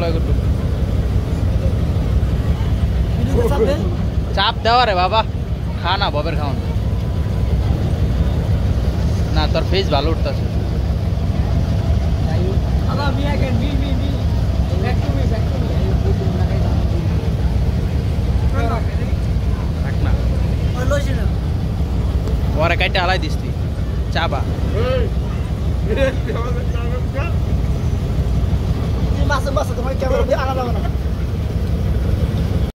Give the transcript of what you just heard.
গিটের পোলা করতো ভিডিওতে চাপ দে চাপ দেওয়া রে বাবা খা না ববের খাওয়ান না তোর ফেস ভালো উঠতেছে আদা মিয়া কেন me me me back to me back to me থাক না ওই লইছি না পরে কাইটে আলাই দিস তুই চাবা আছে বাসা তোমার ক্যামেরা দিয়ে আনা যাবে